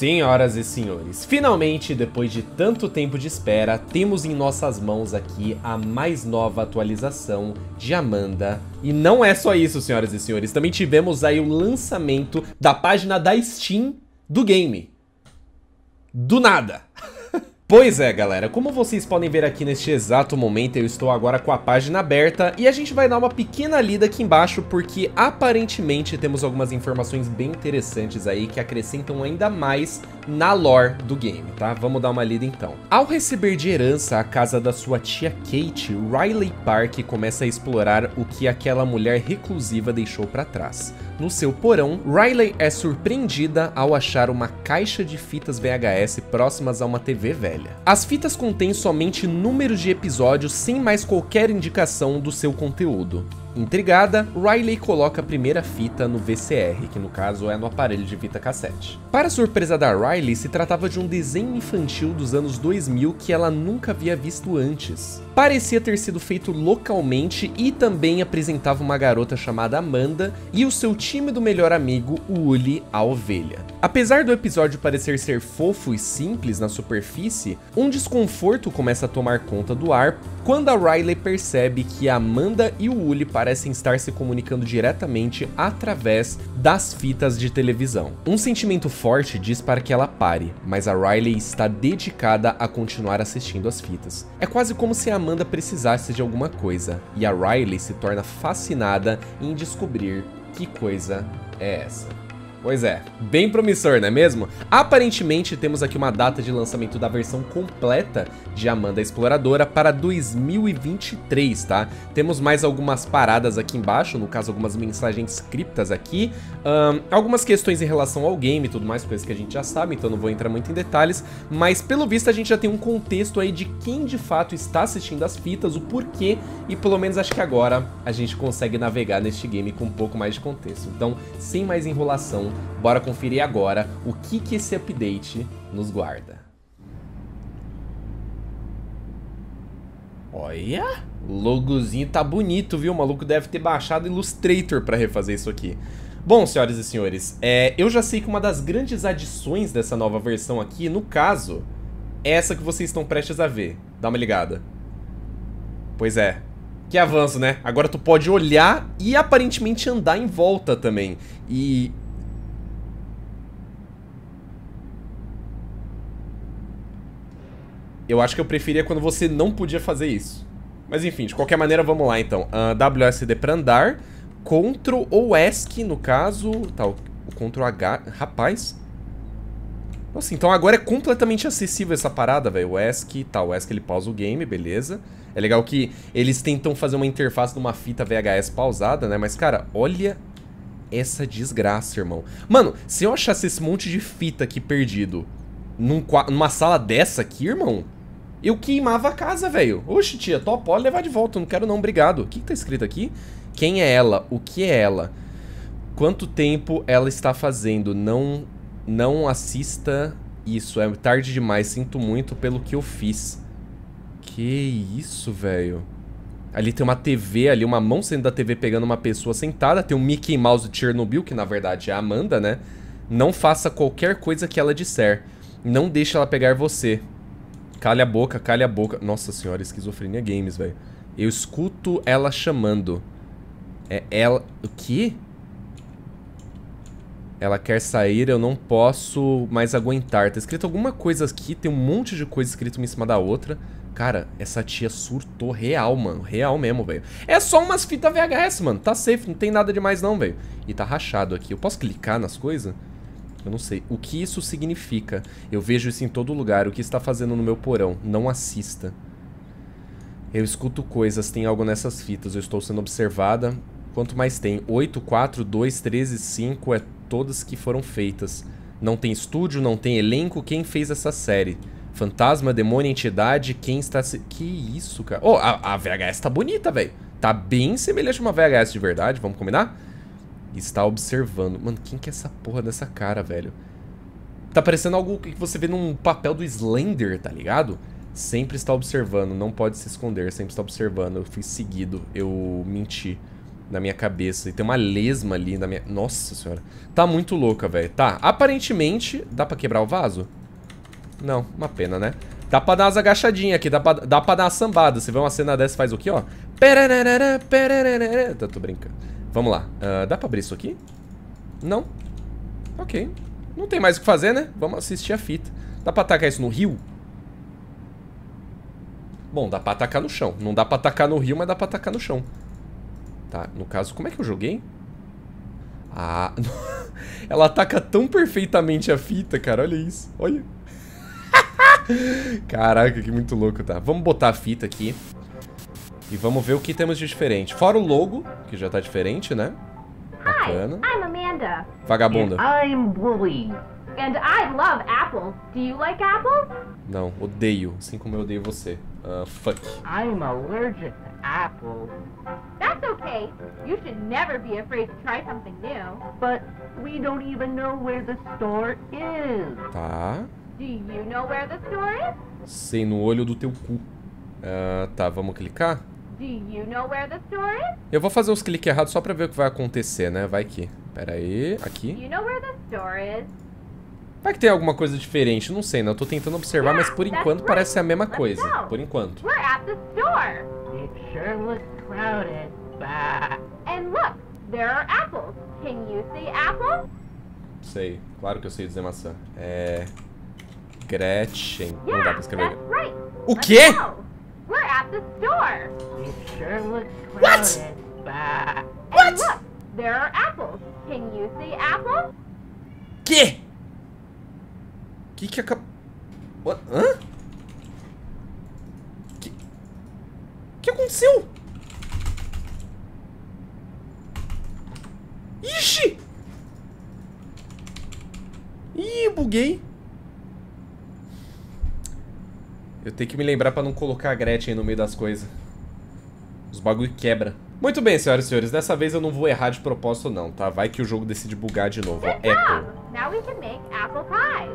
Senhoras e senhores, finalmente, depois de tanto tempo de espera, temos em nossas mãos aqui a mais nova atualização de Amanda. E não é só isso, senhoras e senhores, também tivemos aí o lançamento da página da Steam do game. Do nada. Pois é, galera, como vocês podem ver aqui neste exato momento, eu estou agora com a página aberta e a gente vai dar uma pequena lida aqui embaixo porque aparentemente temos algumas informações bem interessantes aí que acrescentam ainda mais na lore do game, tá? Vamos dar uma lida então. Ao receber de herança a casa da sua tia Kate, Riley Park começa a explorar o que aquela mulher reclusiva deixou para trás. No seu porão, Riley é surpreendida ao achar uma caixa de fitas VHS próximas a uma TV velha. As fitas contêm somente números de episódios sem mais qualquer indicação do seu conteúdo. Intrigada, Riley coloca a primeira fita no VCR, que no caso é no aparelho de fita cassete. Para surpresa da Riley, se tratava de um desenho infantil dos anos 2000 que ela nunca havia visto antes. Parecia ter sido feito localmente e também apresentava uma garota chamada Amanda e o seu tímido melhor amigo, Uli, a ovelha. Apesar do episódio parecer ser fofo e simples na superfície, um desconforto começa a tomar conta do ar quando a Riley percebe que Amanda e o Uli parecem estar se comunicando diretamente através das fitas de televisão. Um sentimento forte diz para que ela pare, mas a Riley está dedicada a continuar assistindo as fitas. É quase como se a Amanda precisasse de alguma coisa, e a Riley se torna fascinada em descobrir que coisa é essa. Pois é, bem promissor, não é mesmo? Aparentemente temos aqui uma data de lançamento da versão completa de Amanda Exploradora para 2023, tá? Temos mais algumas paradas aqui embaixo, no caso algumas mensagens criptas aqui, um, algumas questões em relação ao game e tudo mais, coisas que a gente já sabe, então não vou entrar muito em detalhes, mas pelo visto a gente já tem um contexto aí de quem de fato está assistindo as fitas, o porquê, e pelo menos acho que agora a gente consegue navegar neste game com um pouco mais de contexto. Então, sem mais enrolação, bora conferir agora o que, que esse update nos guarda. Olha, o logozinho tá bonito, viu? O maluco deve ter baixado Illustrator para refazer isso aqui. Bom, senhoras e senhores, é, eu já sei que uma das grandes adições dessa nova versão aqui, no caso, é essa que vocês estão prestes a ver. Dá uma ligada. Pois é, que avanço, né? Agora tu pode olhar e aparentemente andar em volta também. E Eu acho que eu preferia quando você não podia fazer isso. Mas enfim, de qualquer maneira, vamos lá então. Uh, WSD para andar. Ctrl ou ESC, no caso. Tá, o Ctrl H. Rapaz. Nossa, então agora é completamente acessível essa parada, velho. O ESC, tá, o ESC ele pausa o game, beleza. É legal que eles tentam fazer uma interface de uma fita VHS pausada, né? Mas, cara, olha essa desgraça, irmão. Mano, se eu achasse esse monte de fita aqui perdido num, numa sala dessa aqui, irmão eu queimava a casa, velho. Oxe, tia, top, pode levar de volta, não quero não, obrigado. O que, que tá escrito aqui? Quem é ela? O que é ela? Quanto tempo ela está fazendo? Não, não assista isso, é tarde demais, sinto muito pelo que eu fiz. Que isso, velho. Ali tem uma TV ali, uma mão saindo da TV pegando uma pessoa sentada. Tem um Mickey Mouse de Chernobyl, que na verdade é a Amanda, né? Não faça qualquer coisa que ela disser. Não deixe ela pegar você. Calha a boca, calha a boca. Nossa senhora, esquizofrenia games, velho. Eu escuto ela chamando. É ela... O quê? Ela quer sair, eu não posso mais aguentar. Tá escrito alguma coisa aqui, tem um monte de coisa escrito uma em cima da outra. Cara, essa tia surtou real, mano. Real mesmo, velho. É só umas fitas VHS, mano. Tá safe, não tem nada demais não, velho. E tá rachado aqui. Eu posso clicar nas coisas? Eu não sei. O que isso significa? Eu vejo isso em todo lugar. O que está fazendo no meu porão? Não assista. Eu escuto coisas, tem algo nessas fitas. Eu estou sendo observada. Quanto mais tem? 8, 4, 2, 13, 5 é todas que foram feitas. Não tem estúdio, não tem elenco. Quem fez essa série? Fantasma, demônio, entidade, quem está... Se... Que isso, cara? Oh, a, a VHS tá bonita, velho. Tá bem semelhante a uma VHS de verdade, vamos combinar? Está observando. Mano, quem que é essa porra dessa cara, velho? Tá parecendo algo que você vê num papel do Slender, tá ligado? Sempre está observando, não pode se esconder, sempre está observando. Eu fui seguido, eu menti. na minha cabeça. E tem uma lesma ali na minha... Nossa senhora. Tá muito louca, velho. Tá, aparentemente... Dá pra quebrar o vaso? Não, uma pena, né? Dá pra dar umas agachadinhas aqui, dá pra, dá pra dar uma sambada. Você vê uma cena dessa faz o quê, ó? Tá, tô brincando. Vamos lá. Uh, dá pra abrir isso aqui? Não. Ok. Não tem mais o que fazer, né? Vamos assistir a fita. Dá pra atacar isso no rio? Bom, dá pra atacar no chão. Não dá pra atacar no rio, mas dá pra atacar no chão. Tá, no caso, como é que eu joguei? Ah, ela ataca tão perfeitamente a fita, cara. Olha isso. Olha. Caraca, que muito louco, tá? Vamos botar a fita aqui. E vamos ver o que temos de diferente. Fora o logo, que já tá diferente, né? Bacana. Hi, I'm Amanda. Vagabunda. And I'm Wooly. And I love apples. Do you like apples? Não, odeio. Assim como eu odeio você. Uh, fuck. I'm allergic to apples. That's okay. You should never be afraid to try something new. But we don't even know where the store is. Tá. Do you know where the store is? Sei no olho do teu cu. Uh, tá, vamos clicar? Do you know where the store is? Eu vou fazer os cliques errados só pra ver o que vai acontecer, né? Vai que. Pera aí, Do aqui. you know where the store is? Vai que tem alguma coisa diferente, não sei, né? Eu tô tentando observar, mas por enquanto parece ser a mesma coisa. Por enquanto. We're at the store. It sure looks crowded. Bah. And look, there are apples. Can you see apple? Sei, claro que eu sei dizer maçã. É. Gretchen. Não dá Yeah, pra escrever. right. O Let's quê? go. At the store. It sure looks crowded. Bah. And look, there are apples. Can you see apple? Que? Que que acabou... What? Hã? Que... que aconteceu? Ixi! Ih, buguei. Eu tenho que me lembrar pra não colocar a Gretchen no meio das coisas. Os bagulho quebra. Muito bem, senhoras e senhores. Dessa vez eu não vou errar de propósito não, tá? Vai que o jogo decide bugar de novo. Ó, Good Apple. Now we can make apple pie.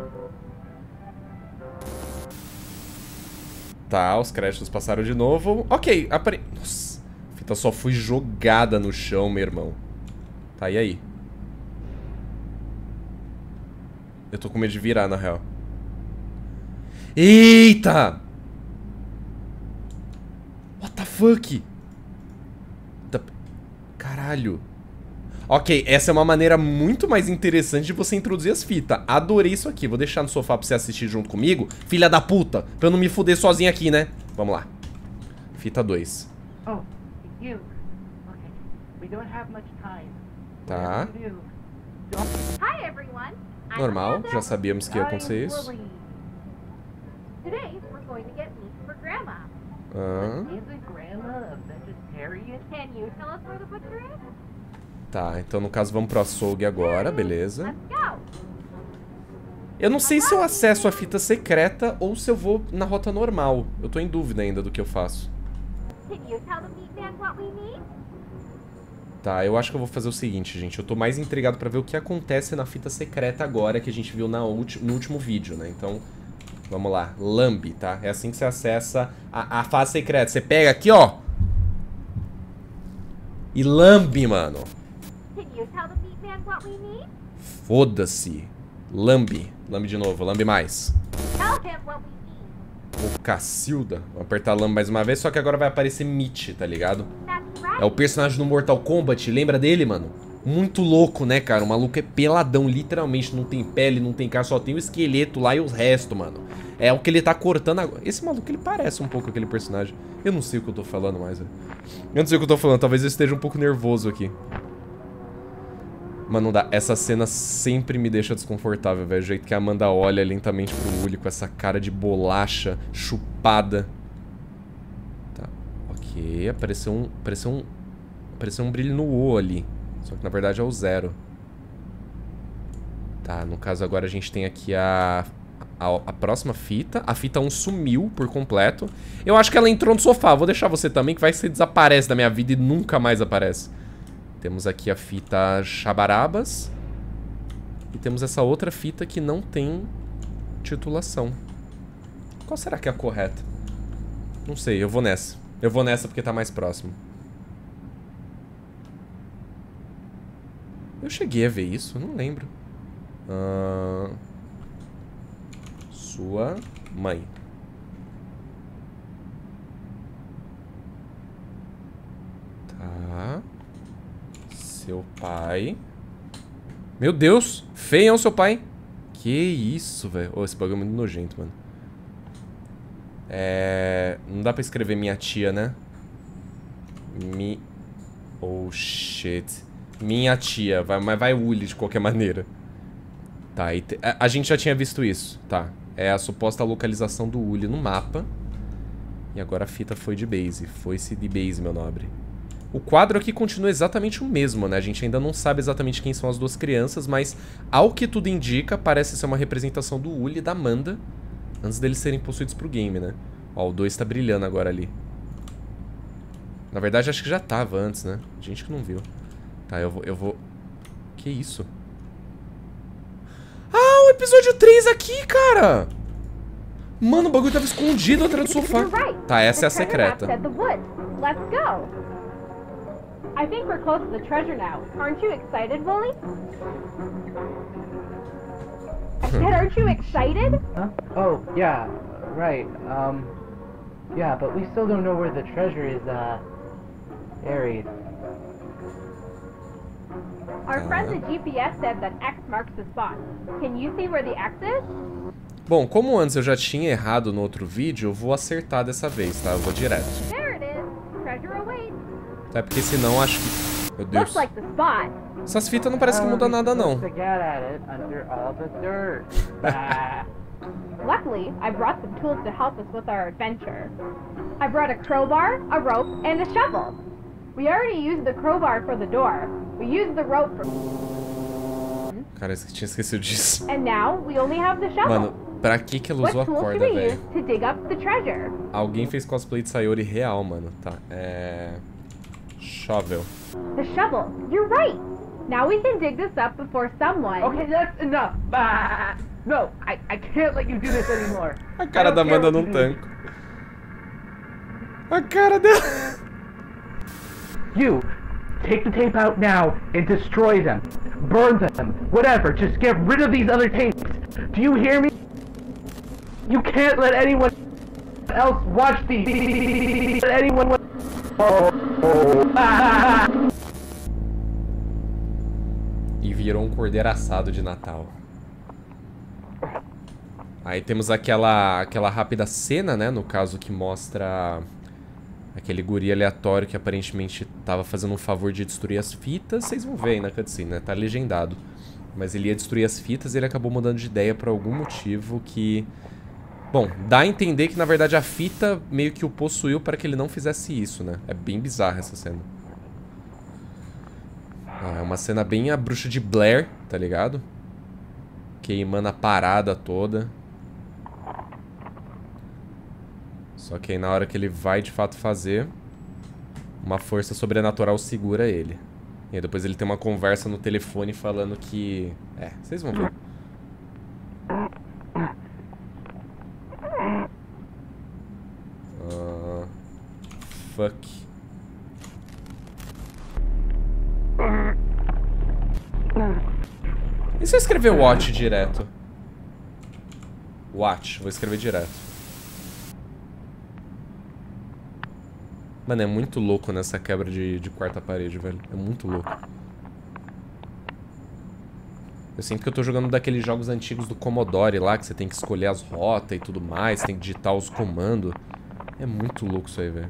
Tá, os créditos passaram de novo. Ok, apare... Nossa, a fita só foi jogada no chão, meu irmão. Tá, e aí? Eu tô com medo de virar, na real. Eita! What the fuck? Caralho. Ok, essa é uma maneira muito mais interessante de você introduzir as fitas. Adorei isso aqui. Vou deixar no sofá pra você assistir junto comigo. Filha da puta. Pra eu não me fuder sozinho aqui, né? Vamos lá. Fita 2. Oh, you. Okay. We don't have much time. Tá. Normal. Já sabíamos que ia acontecer isso. Today we're going to get meat for Grandma. Isn't Grandma a vegetarian? Can you tell us where the butcher is? tá, então no caso vamos pro açougue agora, beleza. Eu não sei se eu acesso a fita secreta ou se eu vou na rota normal. Eu tô em dúvida ainda do que eu faço. Tá, eu acho que eu vou fazer o seguinte, gente. Eu tô mais intrigado pra ver o que acontece na fita secreta agora que a gente viu na ulti- no último vídeo, né? Então, vamos lá. Lambe, tá? É assim que você acessa a, a fase secreta. Você pega aqui, ó. E lambe, mano. Foda-se. Lambe. Lambe de novo. Lambe mais. Ô, Cacilda. Vou apertar lambe mais uma vez, só que agora vai aparecer Mitch, tá ligado? É o personagem do Mortal Kombat, lembra dele, mano? Muito louco, né, cara? O maluco é peladão, literalmente. Não tem pele, não tem cara, só tem o esqueleto lá e os restos, mano. É o que ele tá cortando agora. Esse maluco, ele parece um pouco aquele personagem. Eu não sei o que eu tô falando mais, velho. Eu não sei o que eu tô falando, talvez eu esteja um pouco nervoso aqui. Mano, não dá. Essa cena sempre me deixa desconfortável, velho. O jeito que a Amanda olha lentamente pro Uli com essa cara de bolacha chupada. Tá, ok. Apareceu um. Apareceu um. Apareceu um brilho no O ali. Só que na verdade é o zero. Tá, no caso agora a gente tem aqui a, a. a próxima fita. A fita 1 sumiu por completo. Eu acho que ela entrou no sofá. Vou deixar você também, que vai você desaparece da minha vida e nunca mais aparece. Temos aqui a fita Chabarabas. E temos essa outra fita que não tem titulação. Qual será que é a correta? Não sei, eu vou nessa. Eu vou nessa porque tá mais próximo. Eu cheguei a ver isso, não lembro. Ah, sua mãe. Tá. Seu pai. Meu Deus! Feião seu pai! Que isso, velho. Oh, esse bagulho é muito nojento, mano. É... Não dá pra escrever minha tia, né? Mi... Oh, shit. Minha tia. Vai, mas vai Uli de qualquer maneira. Tá, te... a, a, gente já tinha visto isso. Tá. É a suposta localização do Uli no mapa. E agora a fita foi de base. Foi-se de base, meu nobre. O quadro aqui continua exatamente o mesmo, né? A gente ainda não sabe exatamente quem são as duas crianças, mas ao que tudo indica, parece ser uma representação do Uli e da Amanda, antes deles serem possuídos pro game, né? Ó, o 2 tá brilhando agora ali. Na verdade, acho que já tava antes, né? Gente que não viu. Tá, eu vou... Eu vou... Que isso? Ah, o episódio 3 aqui, cara! Mano, o bagulho tava escondido atrás do sofá. Tá, essa é a secreta. Let's go! I think we're close to the treasure now. Aren't you excited, Wooly? I said, aren't you excited? Huh? Oh, yeah, right. Um, yeah, but we still don't know where the treasure is, uh, buried. Our friend the GPS said that X marks the spot. Can you see where the X is? Bom, como antes eu já tinha errado no outro vídeo, eu vou acertar dessa vez, tá? Eu vou direto. There it is. Treasure awaits. É porque senão acho que... Meu Deus. Essas fitas não parecem que mudam nada, não. Luckily, I brought some tools to help us with our adventure. I brought a crowbar, a rope, and a shovel. We already used the crowbar for the door. We used the rope for... Cara, eu tinha esquecido disso. And now, we only have the shovel. Mano, pra que que ela usou a corda, velho? Alguém fez cosplay de Sayori real, mano. Tá, é... Shovel. The shovel. You're right. Now we can dig this up before someone. Okay, that's enough. Ah, no, I, I can't let you do this anymore. A cara da Amanda num tanco. A cara dela. You, take the tape out now and destroy them. Burn them. Whatever. Just get rid of these other tapes. Do you hear me? You can't let anyone else watch these. Let anyone. E virou um cordeiro assado de Natal. Aí temos aquela, aquela rápida cena, né? No caso que mostra aquele guri aleatório que aparentemente tava fazendo um favor de destruir as fitas. Vocês vão ver aí na cutscene, né? Tá legendado. Mas ele ia destruir as fitas e ele acabou mudando de ideia por algum motivo que Bom, dá a entender que na verdade a fita meio que o possuiu para que ele não fizesse isso, né? É bem bizarra essa cena. Ah, é uma cena bem a bruxa de Blair, tá ligado? Queimando a parada toda. Só que aí na hora que ele vai de fato fazer, uma força sobrenatural segura ele. E aí depois ele tem uma conversa no telefone falando que... É, vocês vão ver. fuck? E se eu escrever watch direto? Watch, vou escrever direto. Mano, é muito louco nessa quebra de, de quarta parede, velho. É muito louco. Eu sinto que eu tô jogando daqueles jogos antigos do Commodore lá, que você tem que escolher as rotas e tudo mais, tem que digitar os comandos. É muito louco isso aí, velho.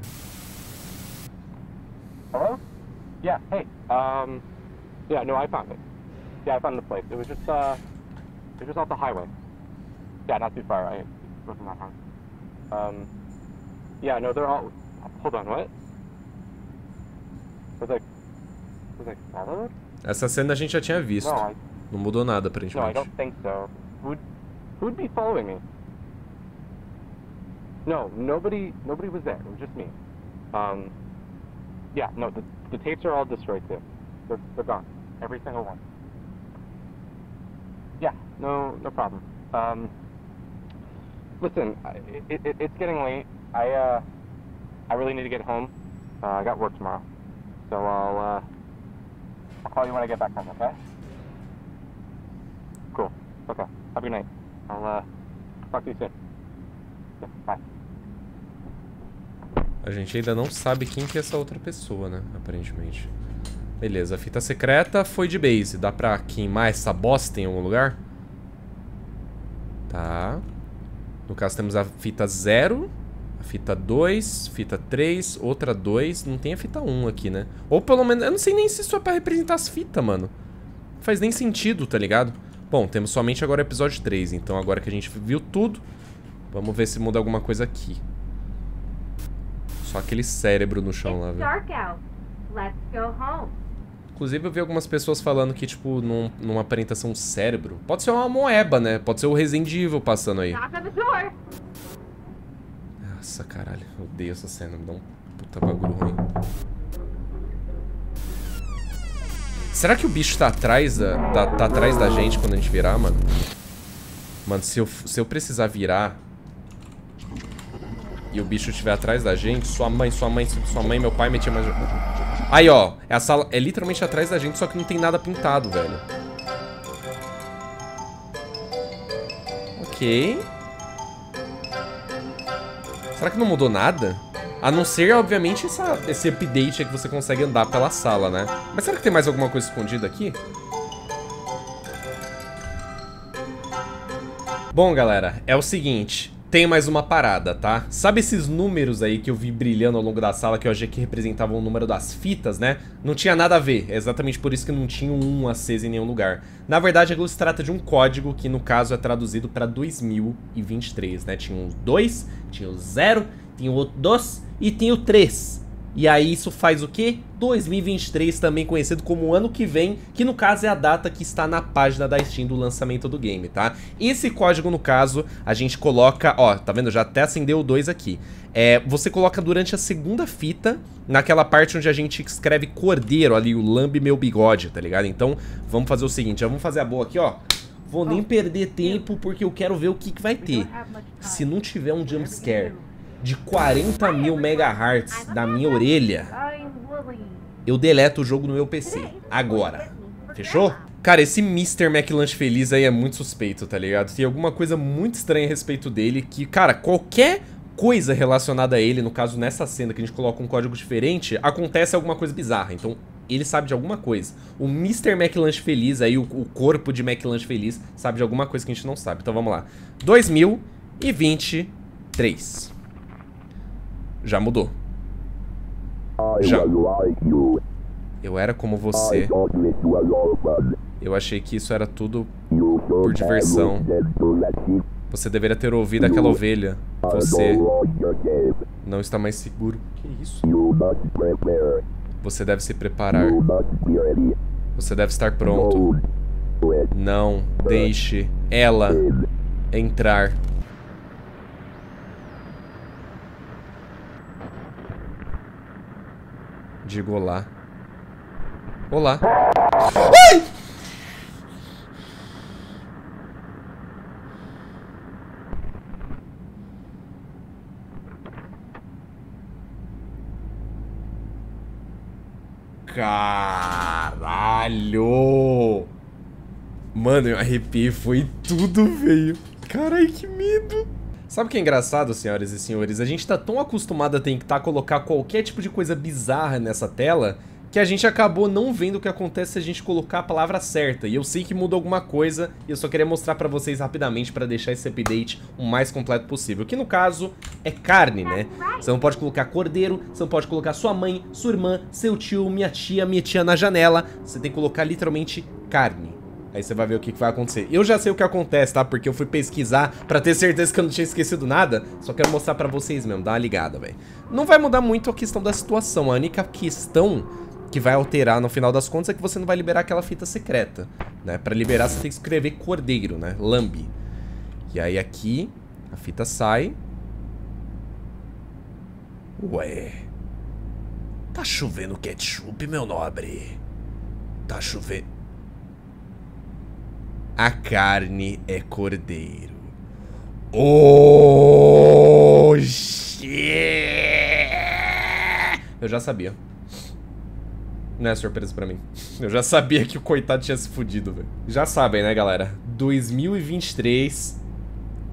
Hello? Yeah, hey, um, yeah, no, I found it. Yeah, I found the place. It was just, uh, it was just off the highway. Yeah, not too far. I wasn't that far. Um, yeah, no, they're all, hold on, what? Was I, was I followed? Essa cena a gente já tinha visto. No, I, Não mudou nada, aparentemente. No, I don't think so. Who'd, who'd be following me? No, nobody, nobody was there. It was just me. Um, yeah, no, the, the tapes are all destroyed too. They're, they're gone. Every single one. Yeah, no, no problem. Um, listen, it, it, it's getting late. I, uh, I really need to get home. Uh, I got work tomorrow. So I'll, uh, I'll call you when I get back home, okay? Cool. Okay. Have a good night. I'll, uh, talk to you soon. Yeah, bye. A gente ainda não sabe quem que é essa outra pessoa, né? Aparentemente. Beleza, a fita secreta foi de base. Dá pra queimar essa bosta em algum lugar? Tá. No caso temos a fita 0, a fita 2, fita 3, outra 2. Não tem a fita 1 aqui, né? Ou pelo menos... Eu não sei nem se isso é pra representar as fitas, mano. Não faz nem sentido, tá ligado? Bom, temos somente agora o episódio 3. Então agora que a gente viu tudo, vamos ver se muda alguma coisa aqui. Só aquele cérebro no chão lá, velho. dark out. Let's go home. Inclusive eu vi algumas pessoas falando que, tipo, num, numa aparentação cérebro. Pode ser uma moeba, né? Pode ser o Resident Evil passando aí. Knock on the door. Nossa, caralho. Eu odeio essa cena. Me dá um puta bagulho ruim. Será que o bicho tá atrás da, tá, tá atrás da gente quando a gente virar, mano? Mano, se eu, se eu precisar virar e o bicho estiver atrás da gente, sua mãe, sua mãe, sua mãe, meu pai metia mais... Aí, ó. É a sala... É literalmente atrás da gente, só que não tem nada pintado, velho. Ok. Será que não mudou nada? A não ser, obviamente, essa, esse update que você consegue andar pela sala, né? Mas será que tem mais alguma coisa escondida aqui? Bom, galera, é o seguinte. Tem mais uma parada, tá? Sabe esses números aí que eu vi brilhando ao longo da sala que eu achei que representavam o número das fitas, né? Não tinha nada a ver. É exatamente por isso que não tinha um 1 aceso em nenhum lugar. Na verdade, aquilo se trata de um código que, no caso, é traduzido para 2023, né? Tinha o 2, tinha o 0, tinha o outro 2 e tinha o 3. E aí isso faz o quê? 2023, também conhecido como ano que vem, que no caso é a data que está na página da Steam do lançamento do game, tá? Esse código, no caso, a gente coloca, ó, tá vendo? Já até acendeu o 2 aqui. É, você coloca durante a segunda fita, naquela parte onde a gente escreve cordeiro ali, o lambe meu bigode, tá ligado? Então, vamos fazer o seguinte, já vamos fazer a boa aqui, ó. Vou nem perder tempo porque eu quero ver o que, que vai ter. Se não tiver um jumpscare de 40 mil megahertz da minha orelha, eu deleto o jogo no meu PC. Agora. Fechou? Cara, esse Mr. McLunch Feliz aí é muito suspeito, tá ligado? Tem alguma coisa muito estranha a respeito dele que, cara, qualquer coisa relacionada a ele, no caso nessa cena que a gente coloca um código diferente, acontece alguma coisa bizarra. Então, ele sabe de alguma coisa. O Mr. McLunch Feliz aí, o, o corpo de McLunch Feliz, sabe de alguma coisa que a gente não sabe. Então vamos lá. 2023. Já mudou. Já. Eu era como você. Eu achei que isso era tudo por diversão. Você deveria ter ouvido aquela ovelha. Você não está mais seguro. Que isso? Você deve se preparar. Você deve estar pronto. Não deixe ela entrar. Digo olá. Olá. Ai! Caralho! Mano, eu arrepiei, foi tudo, velho. Carai, que medo. Sabe o que é engraçado, senhoras e senhores? A gente tá tão acostumado a tentar colocar qualquer tipo de coisa bizarra nessa tela que a gente acabou não vendo o que acontece se a gente colocar a palavra certa. E eu sei que mudou alguma coisa e eu só queria mostrar pra vocês rapidamente pra deixar esse update o mais completo possível. Que no caso é carne, né? Você não pode colocar cordeiro, você não pode colocar sua mãe, sua irmã, seu tio, minha tia, minha tia na janela. Você tem que colocar literalmente carne. Aí você vai ver o que, que vai acontecer. Eu já sei o que acontece, tá? Porque eu fui pesquisar pra ter certeza que eu não tinha esquecido nada. Só quero mostrar pra vocês mesmo, dá uma ligada, velho. Não vai mudar muito a questão da situação. A única questão que vai alterar no final das contas é que você não vai liberar aquela fita secreta, né? Pra liberar você tem que escrever cordeiro, né? Lambe. E aí aqui a fita sai. Ué. Tá chovendo ketchup, meu nobre. Tá chovendo. A carne é cordeiro. Oh, shit. Eu já sabia. Não é surpresa pra mim. Eu já sabia que o coitado tinha se fudido, velho. Já sabem, né, galera? 2023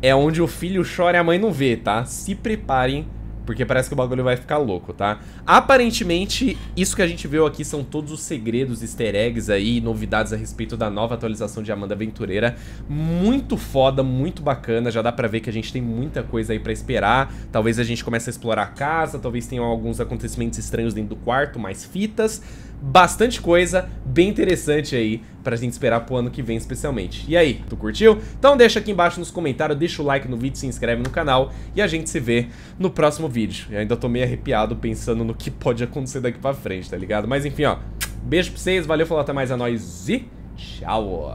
é onde o filho chora e a mãe não vê, tá? Se preparem porque parece que o bagulho vai ficar louco, tá? Aparentemente, isso que a gente viu aqui são todos os segredos, easter eggs aí, novidades a respeito da nova atualização de Amanda Aventureira. Muito foda, muito bacana, já dá pra ver que a gente tem muita coisa aí pra esperar. Talvez a gente comece a explorar a casa, talvez tenham alguns acontecimentos estranhos dentro do quarto, mais fitas bastante coisa bem interessante aí pra gente esperar pro ano que vem especialmente. E aí, tu curtiu? Então deixa aqui embaixo nos comentários, deixa o like no vídeo, se inscreve no canal e a gente se vê no próximo vídeo. Eu ainda tô meio arrepiado pensando no que pode acontecer daqui pra frente, tá ligado? Mas enfim, ó, beijo pra vocês, valeu, falou, até mais, a nós e tchau!